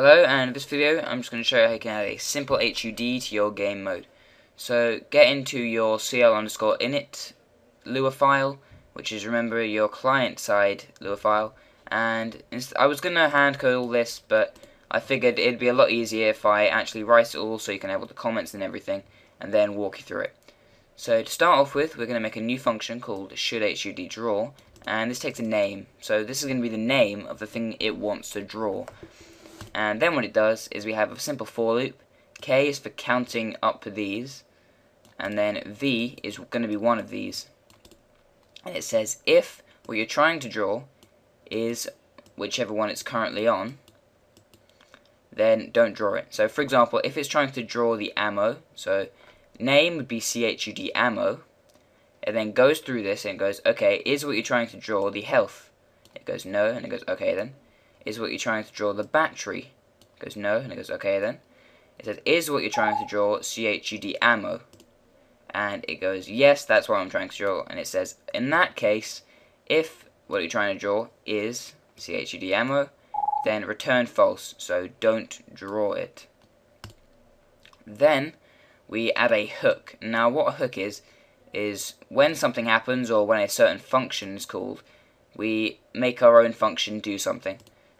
Hello, and in this video I'm just going to show you how you can add a simple HUD to your game mode. So get into your CL underscore init Lua file, which is remember your client side Lua file, and I was going to hand code all this, but I figured it'd be a lot easier if I actually write it all so you can have all the comments and everything, and then walk you through it. So to start off with, we're going to make a new function called shouldHUDDraw, and this takes a name. So this is going to be the name of the thing it wants to draw. And then what it does is we have a simple for loop. K is for counting up these, and then V is going to be one of these. And it says if what you're trying to draw is whichever one it's currently on, then don't draw it. So for example, if it's trying to draw the ammo, so name would be CHUD ammo. It then goes through this and goes, okay, is what you're trying to draw the health? It goes no, and it goes, okay then. Is what you're trying to draw the battery? It goes no, and it goes, okay then. It says, is what you're trying to draw CHUD ammo? And it goes, yes, that's what I'm trying to draw. And it says, in that case, if what you're trying to draw is CHUD ammo, then return false, so don't draw it. Then, we add a hook. Now what a hook is, is when something happens or when a certain function is called, we make our own function do something.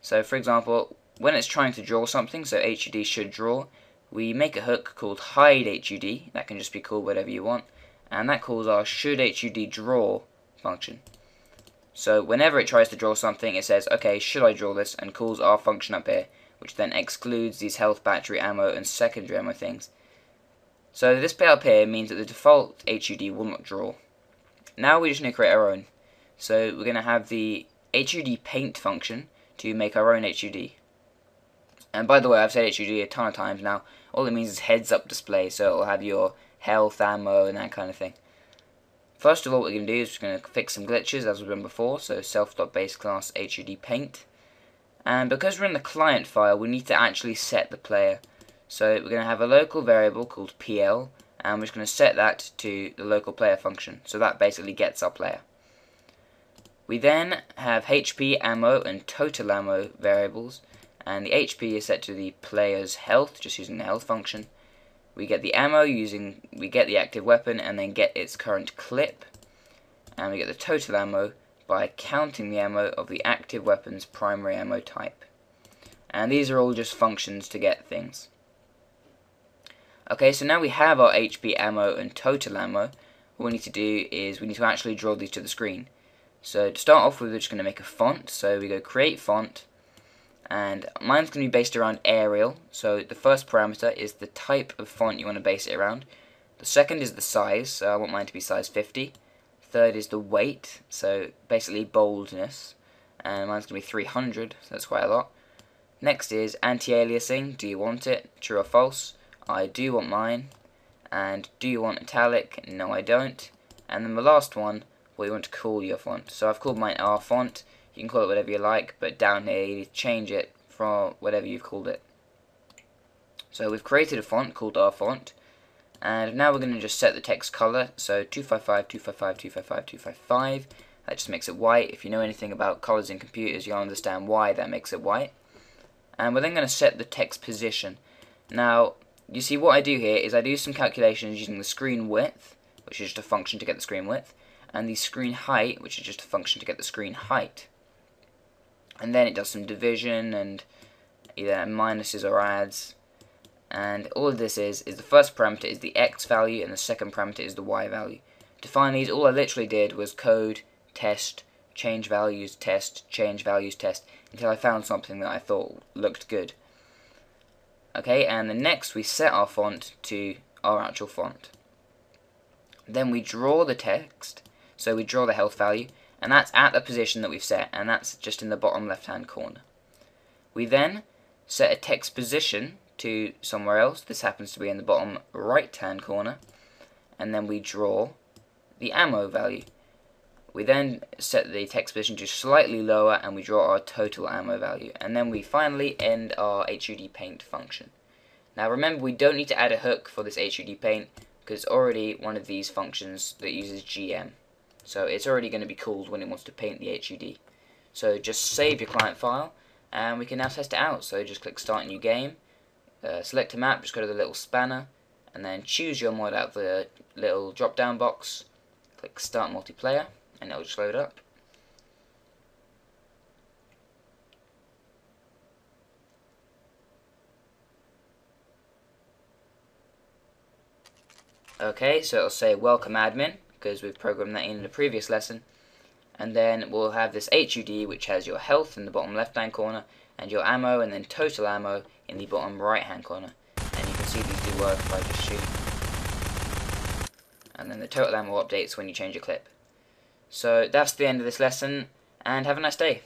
So for example, when it's trying to draw something, so HUD should draw, we make a hook called hide HUD, that can just be called whatever you want, and that calls our should HUD draw function. So whenever it tries to draw something, it says, okay, should I draw this, and calls our function up here, which then excludes these health, battery, ammo, and secondary ammo things. So this bit up here means that the default HUD will not draw. Now we're just to create our own. So we're going to have the HUD paint function to make our own HUD. And by the way, I've said HUD a ton of times now. All it means is heads up display, so it'll have your health, ammo, and that kind of thing. First of all, what we're going to do is we're going to fix some glitches as we've done before, so self.base class HUD paint. And because we're in the client file, we need to actually set the player. So we're going to have a local variable called PL, and we're just going to set that to the local player function. So that basically gets our player. We then have HP, ammo, and total ammo variables, and the HP is set to the player's health, just using the health function. We get the ammo using, we get the active weapon, and then get its current clip, and we get the total ammo by counting the ammo of the active weapon's primary ammo type. And these are all just functions to get things. Okay, so now we have our HP ammo and total ammo. What we need to do is we need to actually draw these to the screen. So to start off we're just going to make a font. So we go create font, and mine's going to be based around Arial. So the first parameter is the type of font you want to base it around. The second is the size, so I want mine to be size 50. Third is the weight, so basically boldness, and mine's going to be 300, so that's quite a lot. Next is anti-aliasing, do you want it, true or false? I do want mine. And do you want italic? No, I don't. And then the last one, what you want to call your font. So I've called mine R font. You can call it whatever you like, but down here you change it from whatever you've called it. So we've created a font called R font. And now we're going to just set the text color. So 255, 255, 255, 255. That just makes it white. If you know anything about colors in computers, you'll understand why that makes it white. And we're then going to set the text position. Now, you see what I do here is I do some calculations using the screen width, which is just a function to get the screen width, and the screen height, which is just a function to get the screen height. And then it does some division and either minuses or adds. And all of this is, is the first parameter is the x value and the second parameter is the y value. To find these, all I literally did was code, test, change values, test, change values, test, until I found something that I thought looked good. Okay, and then next we set our font to our actual font. Then we draw the text, so we draw the health value, and that's at the position that we've set, and that's just in the bottom left hand corner. We then set a text position to somewhere else, this happens to be in the bottom right hand corner, and then we draw the ammo value. We then set the text position to slightly lower and we draw our total ammo value. And then we finally end our HUD paint function. Now remember we don't need to add a hook for this HUD paint because it's already one of these functions that uses GM. So it's already going to be called when it wants to paint the HUD. So just save your client file and we can now test it out. So just click Start New Game, uh, select a map, just go to the little spanner, and then choose your mod out of the little drop down box, click Start Multiplayer, and it'll just load up. Okay, so it'll say welcome admin, because we've programmed that in the previous lesson. And then we'll have this HUD, which has your health in the bottom left hand corner, and your ammo, and then total ammo in the bottom right hand corner. And you can see these do work I just shoot. And then the total ammo updates when you change your clip. So that's the end of this lesson, and have a nice day.